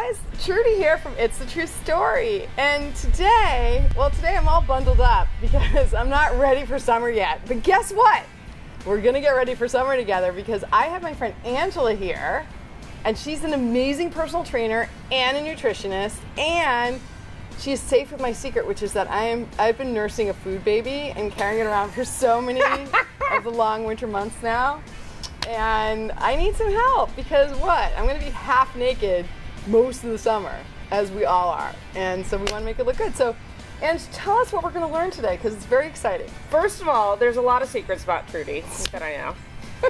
guys, Trudi here from It's the TruStory. And today, well, today I'm all bundled up because I'm not ready for summer yet. But guess what? We're gonna get ready for summer together because I have my friend Angela here, and she's an amazing personal trainer and a nutritionist, and she is safe with my secret, which is that I am I've been nursing a food baby and carrying it around for so many of the long winter months now and I need some help because what? I'm going to be half naked most of the summer, as we all are, and so we want to make it look good. So, and tell us what we're going to learn today because it's very exciting. First of all, there's a lot of secrets about Trudi that I know.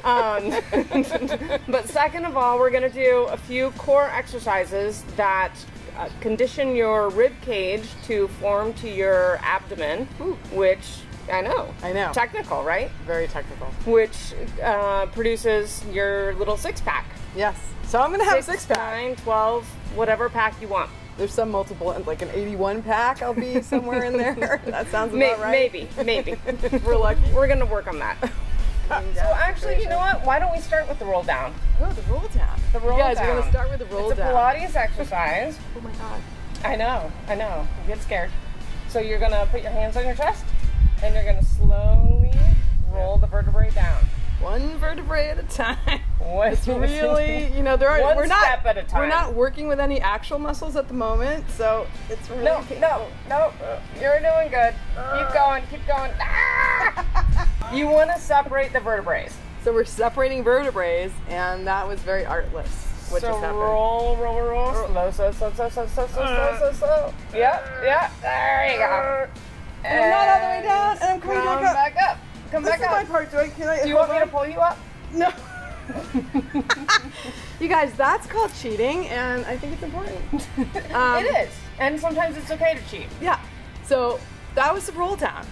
Um, but second of all, we're going to do a few core exercises that uh, condition your rib cage to form to your abdomen, Ooh. which I know. I know. Technical, right? Very technical. Which uh, produces your little six pack. Yes. So I'm going to have a six pack. nine, 12, whatever pack you want. There's some multiple, like an 81 pack. I'll be somewhere in there. that sounds May- about right. Maybe, maybe. We're lucky. We're going to work on that. So actually, you know what? Why don't we start with the roll down? Oh, the roll down. The roll You guys, down. we're going to start with the roll it's a down. Pilates exercise. Oh my god. I know, I know. Get scared. So you're gonna put your hands on your chest, and you're gonna slowly roll the vertebrae down. One vertebrae at a time. What? It's really, you know, there are One we're not step at a time. we're not working with any actual muscles at the moment, so it's really No, painful. no, no. You're doing good. Keep going, keep going. Ah! You want to separate the vertebrae. So we're separating vertebrae, and that was very artless. What so just happened? roll, roll, roll, slow, slow, slow, slow, slow, slow, slow, slow, slow, slow. Yep, yep. There you go. And I'm not all the way down, and I'm coming Come back up. back up. Come This back is my up. part. Do I? Can I? Do you want me to pull you up? No. you guys, that's called cheating, and I think it's important. Um, it is, and sometimes it's okay to cheat. Yeah. So that was the roll down.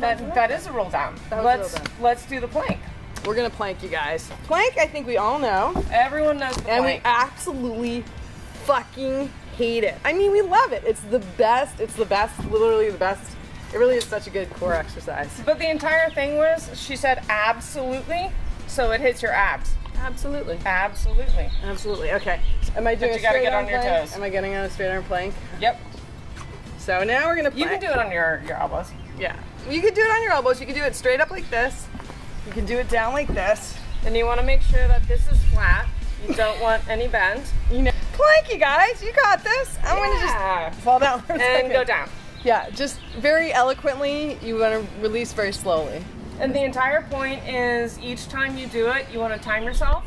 That that is a roll down. That was a let's roll down. let's do the plank. We're gonna plank, you guys. Plank, I think we all know. Everyone knows the and plank. we absolutely fucking hate it. I mean, we love it. It's the best. It's the best. Literally the best. It really is such a good core exercise. but the entire thing was, she said absolutely, so it hits your abs. Absolutely. Absolutely. Absolutely. Okay. Am I doing you a gotta straight get arm on your plank? toes. Am I getting on a straight arm plank? Yep. So now we're gonna plank. You can do it on your your elbows. Yeah. You can do it on your elbows. You can do it straight up like this. You can do it down like this. And you want to make sure that this is flat. You don't want any bend. You know, plank, you guys. You got this. I'm gonna just fall down and go down. Yeah, just very eloquently. You want to release very slowly. And the entire point is each time you do it, you want to time yourself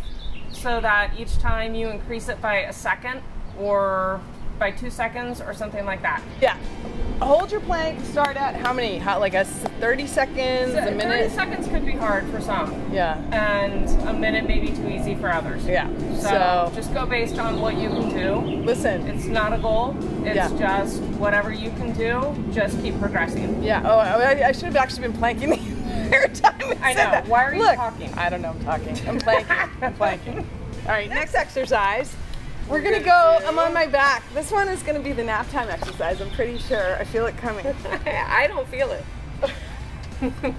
so that each time you increase it by a second or by two seconds or something like that. Yeah. Hold your plank. Start at how many? How like a 30 seconds, a minute? 30 minute. seconds could be hard for some, Yeah. and a minute may be too easy for others. Yeah. So, So, just go based on what you can do. listen. It's not a goal. It's Yeah. just whatever you can do. Just keep progressing. Yeah. Oh, I, I should have actually been planking the entire time. I know. that. Why are you Look, talking? I don't know. I'm talking. I'm planking. I'm planking. All right. Next exercise. We're gonna go. I'm on my back. This one is gonna be the nap time exercise. I'm pretty sure. I feel it coming. I don't feel it.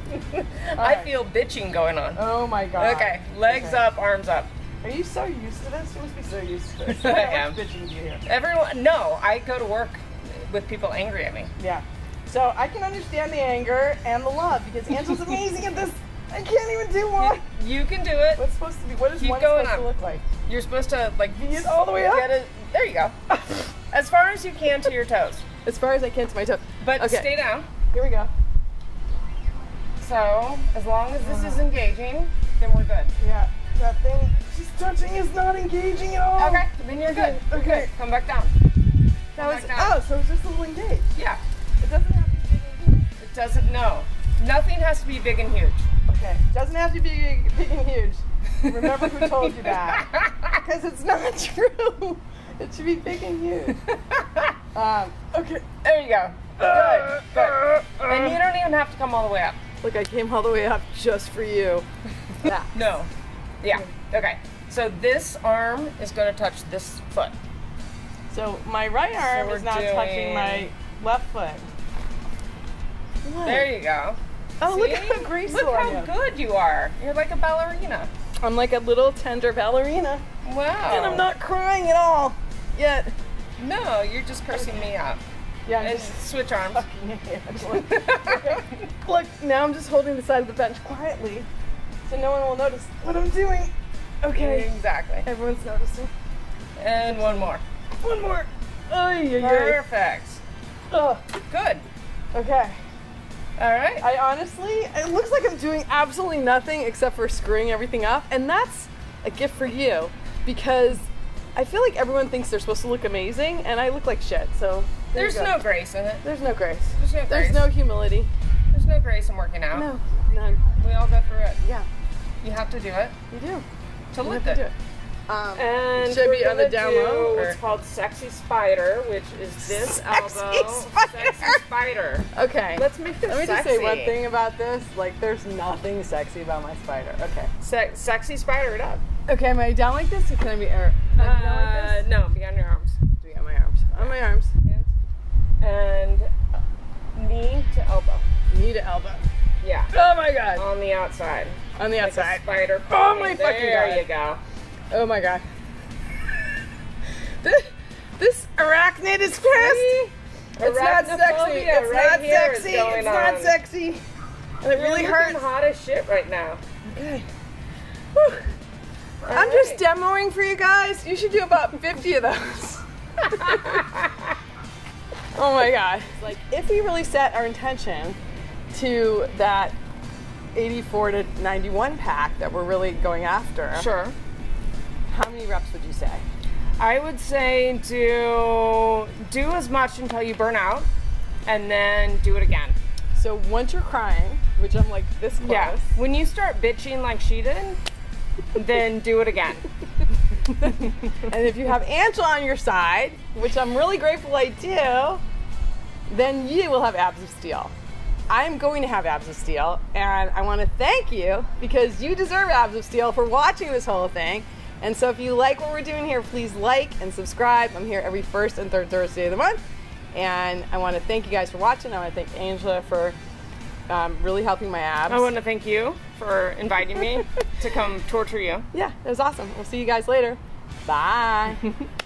I feel bitching going on. Oh my god. Okay, legs Okay. up, arms up. Are you so used to this? You must be so used to this. I am. bitching with you here? Everyone, no, I go to work with people angry at me. Yeah. So I can understand the anger and the love because Angela's amazing at this. I can't even do one. You can do it. What's supposed to be? What is Keep one going supposed to look like? You're supposed to like Get all the way up? Get it. There you go. As far as you can to your toes, As far as I can to my toes. but Okay. stay down. Here we go. So as long as this is engaging, then we're good. Yeah. That thing she's touching is not engaging at all. Okay, then you're good. You're Okay. good. Come back down. That Come was back down. oh, so it's just a little engaged. Yeah. It doesn't have to be big and huge. It doesn't. No. Nothing has to be big and huge. Okay. Doesn't have to be big and huge. Remember who told you that? Because it's not true. It should be big and huge. Um, okay. There you go. Good. Good. And you don't even have to come all the way up. Look, I came all the way up just for you. Yeah. No. Yeah. Okay. So this arm is going to touch this foot. So my right arm we're is not doing- touching my left foot. What? There you go. Oh, look See? how graceful Look how good you are. You're like a ballerina. I'm like a little tender ballerina, Wow. and I'm not crying at all. yet. No, you're just cursing me out. Yeah, I'm And just switch arms. Look, now I'm just holding the side of the bench quietly, so no one will notice what I'm doing. Okay, Exactly. everyone's noticing. And one more. One more. Oh, yeah, Perfect. Oh, Good. okay. All right. I honestly, it looks like I'm doing absolutely nothing except for screwing everything up, and that's a gift for you because I feel like everyone thinks they're supposed to look amazing, and I look like shit. So there There's no grace in it. there's no grace. There's no There's grace. no humility. There's no grace in working out. No, none. We all go through it. Yeah, You have to do it you do. to You look good. Um, And Should we're be on the gonna do What's called sexy spider, which is this Sexy elbow. spider. Sexy spider. okay. Let's make this Let me just say one thing about this. Like, there's nothing sexy about my spider. Okay. Se- sexy spider it up. Okay, am I down like this, or can I be, or, I like Uh, no, be on your arms. Do we got my arms? On my arms. Hands. And knee to elbow. Knee to elbow. Yeah. Oh my god. On the outside. On the Like outside. spider. Oh my pony. fucking there God. you go. Oh my god. This, this arachnid is pissed. It's not sexy. It's right not sexy. It's not on. sexy. And it You're really hurts. hot as shit right now. Okay. Whew. I'm just demoing for you guys. You should do about 50 of those. oh my god. Like, if we really set our intention to that 84 to 91 pack that we're really going after, Sure. How many reps would you say? I would say do do as much until you burn out, and then do it again. So once you're crying, which I'm like this close, Yeah. When you start bitching like she did, then do it again. and if you have Angela on your side, which I'm really grateful I do, then you will have abs of steel. I'm going to have abs of steel, and I want to thank you because you deserve abs of steel for watching this whole thing. And so, if you like what we're doing here, please like and subscribe. I'm here every first and third Thursday of the month, and I want to thank you guys for watching. I want to thank Angela for um, really helping my abs. I want to thank you for inviting me to come torture you. yeah, it was awesome. We'll see you guys later. Bye.